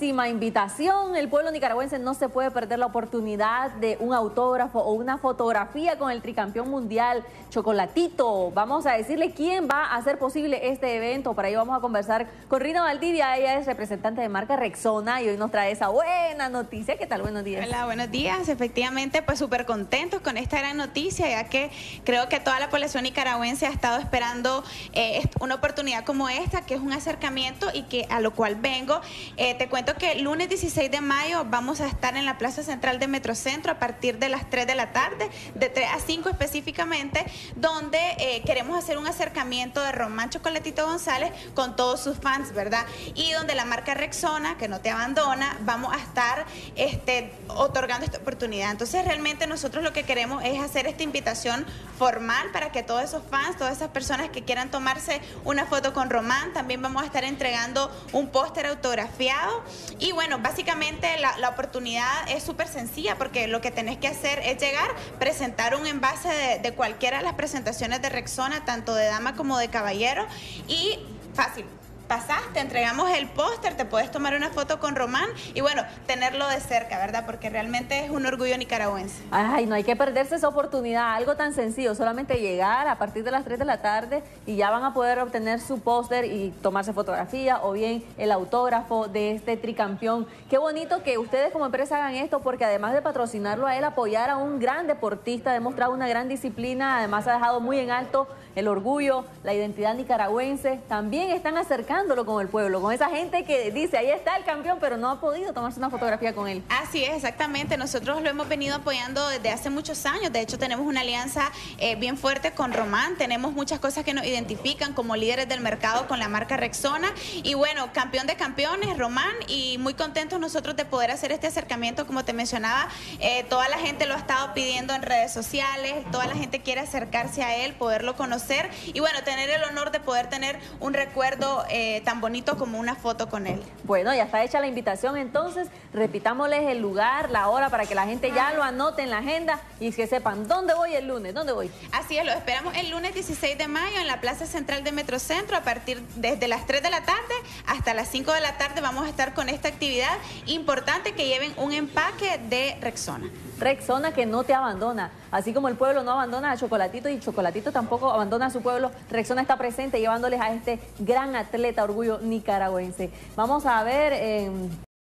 próxima invitación. El pueblo nicaragüense no se puede perder la oportunidad de un autógrafo o una fotografía con el tricampeón mundial Chocolatito. Vamos a decirle quién va a hacer posible este evento. Para ello vamos a conversar con Rina Valdivia. Ella es representante de marca Rexona y hoy nos trae esa buena noticia. ¿Qué tal? Buenos días. Hola, buenos días. Efectivamente, pues súper contentos con esta gran noticia, ya que creo que toda la población nicaragüense ha estado esperando eh, una oportunidad como esta, que es un acercamiento y que a lo cual vengo. Eh, te cuento que el lunes 16 de mayo vamos a estar en la Plaza Central de Metrocentro a partir de las 3 de la tarde, de 3 a 5 específicamente, donde eh, queremos hacer un acercamiento de Román Chocolatito González con todos sus fans, ¿verdad? Y donde la marca Rexona, que no te abandona, vamos a estar este, otorgando esta oportunidad. Entonces realmente nosotros lo que queremos es hacer esta invitación formal para que todos esos fans, todas esas personas que quieran tomarse una foto con Román, también vamos a estar entregando un póster autografiado. Y bueno, básicamente la, oportunidad es súper sencilla porque lo que tenés que hacer es llegar, presentar un envase de, de cualquiera de las presentaciones de Rexona, tanto de dama como de caballero, y fácil pasás, te entregamos el póster, te puedes tomar una foto con Román y bueno, tenerlo de cerca, ¿verdad? Porque realmente es un orgullo nicaragüense. Ay, no hay que perderse esa oportunidad, algo tan sencillo, solamente llegar a partir de las 3 de la tarde y ya van a poder obtener su póster y tomarse fotografía o bien el autógrafo de este tricampeón. Qué bonito que ustedes como empresa hagan esto porque además de patrocinarlo a él, apoyar a un gran deportista, ha demostrado una gran disciplina, además ha dejado muy en alto el orgullo, la identidad nicaragüense, también están acercándolo con el pueblo, con esa gente que dice, ahí está el campeón, pero no ha podido tomarse una fotografía con él. Así es, exactamente. Nosotros lo hemos venido apoyando desde hace muchos años. De hecho, tenemos una alianza eh, bien fuerte con Román. Tenemos muchas cosas que nos identifican como líderes del mercado con la marca Rexona. Y bueno, campeón de campeones, Román, y muy contentos nosotros de poder hacer este acercamiento, como te mencionaba. Eh, toda la gente lo ha estado pidiendo en redes sociales, toda la gente quiere acercarse a él, poderlo conocer y bueno, tener el honor de poder tener un recuerdo eh, tan bonito como una foto con él. Bueno, ya está hecha la invitación entonces, repitámosles el lugar, la hora para que la gente ya lo anote en la agenda y que sepan dónde voy el lunes, dónde voy. Así es, lo esperamos el lunes 16 de mayo en la Plaza Central de Metrocentro a partir desde las 3 de la tarde hasta las 5 de la tarde vamos a estar con esta actividad importante que lleven un empaque de Rexona. Rexona que no te abandona. Así como el pueblo no abandona a Chocolatito y Chocolatito tampoco abandona a su pueblo, Rexona está presente llevándoles a este gran atleta orgullo nicaragüense. Vamos a ver...